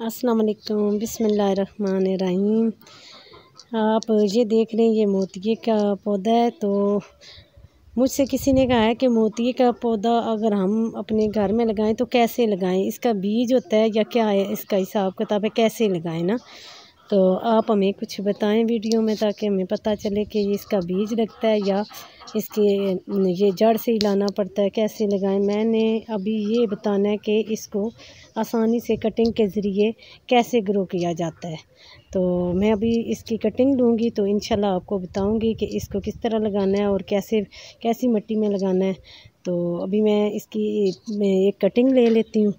अस्सलाम वालेकुम आप ये देख रहे हैं, ये मोती का पौधा है तो मुझसे किसी ने कहा है कि मोती का पौधा अगर हम अपने घर में लगाएँ तो कैसे लगाएँ? इसका बीज होता है या क्या है? इसका हिसाब किताब है, कैसे लगाएँ ना? तो आप हमें कुछ बताएँ वीडियो में ताकि हमें पता चले कि इसका बीज लगता है या इसके, ये जड़ से ही लाना पड़ता है, कैसे लगाएँ। मैंने अभी ये बताना है कि इसको आसानी से कटिंग के ज़रिए कैसे ग्रो किया जाता है। तो मैं अभी इसकी कटिंग लूँगी तो इन आपको बताऊँगी कि इसको किस तरह लगाना है और कैसे, कैसी मिट्टी में लगाना है। तो अभी मैं इसकी, मैं एक कटिंग ले लेती हूँ।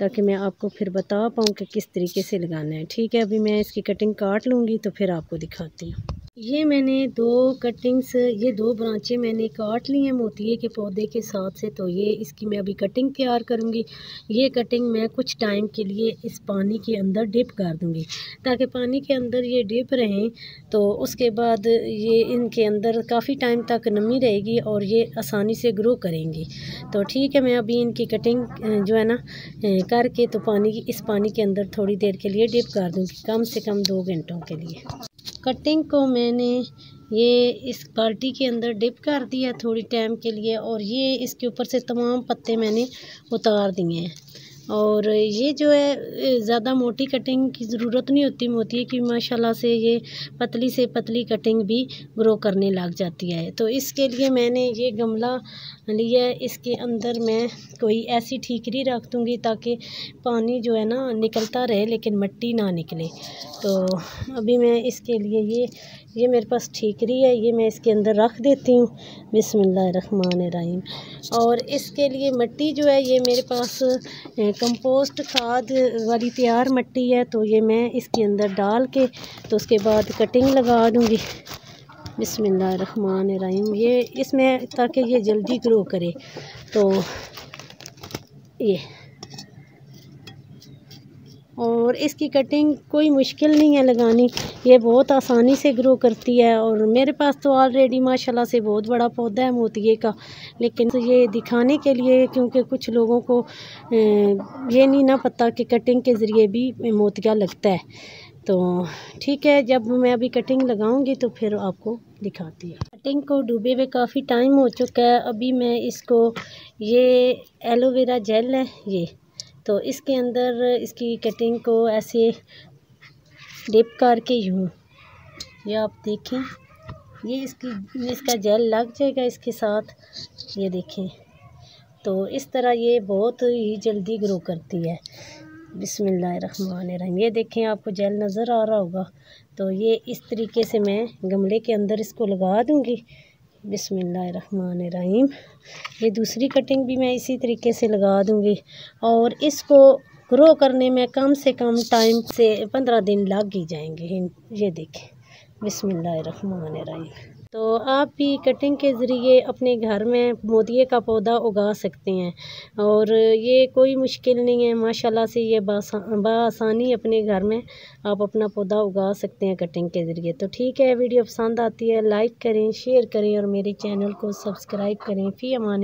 ताकि मैं आपको फिर बता पाऊँ कि किस तरीके से लगाना है। ठीक है, अभी मैं इसकी कटिंग काट लूँगी तो फिर आपको दिखाती हूँ। ये मैंने दो कटिंग्स, ये दो ब्रांचें मैंने काट ली हैं मोतिये के पौधे के साथ से तो ये इसकी मैं अभी कटिंग तैयार करूँगी। ये कटिंग मैं कुछ टाइम के लिए इस पानी के अंदर डिप कर दूँगी। ताकि पानी के अंदर ये डिप रहें तो उसके बाद ये इनके अंदर काफ़ी टाइम तक नमी रहेगी और ये आसानी से ग्रो करेंगी। तो ठीक है, मैं अभी इनकी कटिंग जो है ना करके तो पानी, इस पानी के अंदर थोड़ी देर के लिए डिप कर दूँगी, कम से कम दो घंटों के लिए। कटिंग को मैंने ये इस बाल्टी के अंदर डिप कर दिया थोड़ी टाइम के लिए और ये इसके ऊपर से तमाम पत्ते मैंने उतार दिए हैं। और ये जो है ज़्यादा मोटी कटिंग की ज़रूरत नहीं होती मोती है कि माशाल्लाह से ये पतली से पतली कटिंग भी ग्रो करने लग जाती है। तो इसके लिए मैंने ये गमला लिया इसके अंदर मैं कोई ऐसी ठीकरी रख दूँगी ताकि पानी जो है ना निकलता रहे, लेकिन मिट्टी ना निकले। तो अभी मैं इसके लिए ये ये मेरे पास ठीकरी है, ये मैं इसके अंदर रख देती हूँ। बिसमीम और इसके लिए मिट्टी जो है, ये मेरे पास कंपोस्ट खाद वाली तैयार मिट्टी है तो ये मैं इसके अंदर डाल के तो उसके बाद कटिंग लगा दूँगी। बिसमीम ये इसमें ताकि ये जल्दी ग्रो करे। तो ये। और इसकी कटिंग कोई मुश्किल नहीं है लगानी। ये बहुत आसानी से ग्रो करती है और मेरे पास तो ऑलरेडी माशाल्लाह से बहुत बड़ा पौधा है मोतिये का। लेकिन ये दिखाने के लिए क्योंकि कुछ लोगों को ये नहीं ना पता कि कटिंग के ज़रिए भी मोतिया लगता है। तो ठीक है, जब मैं अभी कटिंग लगाऊँगी तो फिर आपको दिखाती हूँ। कटिंग को डूबे हुए काफ़ी टाइम हो चुका है। अभी मैं इसको, ये एलोवेरा जेल है, ये। तो इसके अंदर इसकी कटिंग को ऐसे डिप करके यूँ। ये आप देखें। ये इसकी इसका जेल लग जाएगा इसके साथ। ये देखें। तो इस तरह ये बहुत ही जल्दी ग्रो करती है। बिसमीम ये देखें, आपको जेल नज़र आ रहा होगा। तो ये इस तरीके से मैं गमले के अंदर इसको लगा दूँगी। बिसमीम ये दूसरी कटिंग भी मैं इसी तरीके से लगा दूँगी। और इसको ग्रो करने में कम से कम टाइम से पंद्रह दिन लग ही जाएँगे। ये देखें। बिसमीम तो आप भी कटिंग के ज़रिए अपने घर में मोदिये का पौधा उगा सकते हैं। और ये कोई मुश्किल नहीं है, माशाल्लाह से ये बसानी अपने घर में आप अपना पौधा उगा सकते हैं कटिंग के ज़रिए। तो ठीक है, वीडियो पसंद आती है लाइक करें शेयर करें और मेरे चैनल को सब्सक्राइब करें। फ़ी अमान